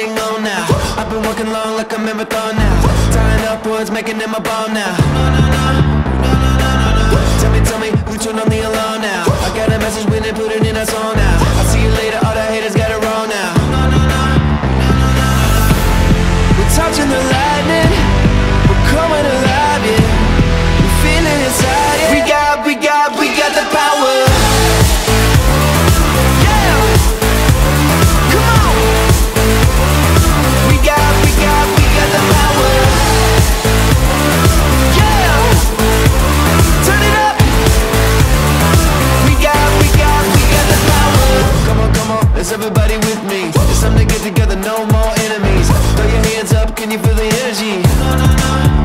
thing on now? I've been working long like a marathon now. Tying up words, making them a bomb now. no more enemies Throw your hands up, can you feel the energy?